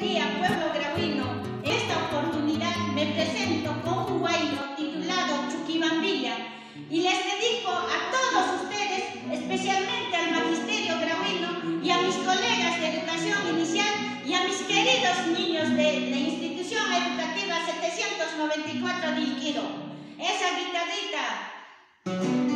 día, pueblo grauino. En esta oportunidad me presento con un guayno titulado Chuquibambilla y les dedico a todos ustedes, especialmente al magisterio grauino y a mis colegas de educación inicial y a mis queridos niños de la institución educativa 794 de Iquido. Esa guitarrita